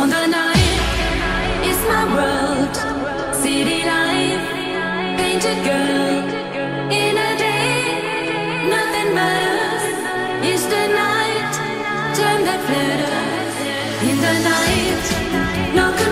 On the night is my world. City life, painted girl. In a day, nothing matters. Is the night, time that flatters. In the night, no.